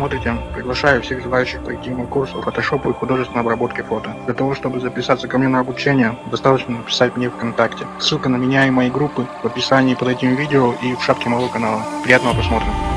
смотрите. Приглашаю всех желающих пройти мой курс по фотошопу и художественной обработке фото. Для того, чтобы записаться ко мне на обучение, достаточно написать мне ВКонтакте. Ссылка на меня и мои группы в описании под этим видео и в шапке моего канала. Приятного просмотра.